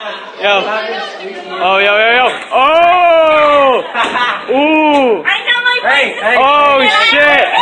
Yo. Oh, yo, yo, yo. Oh! Ooh! I know my Hey, hey. Oh, shit!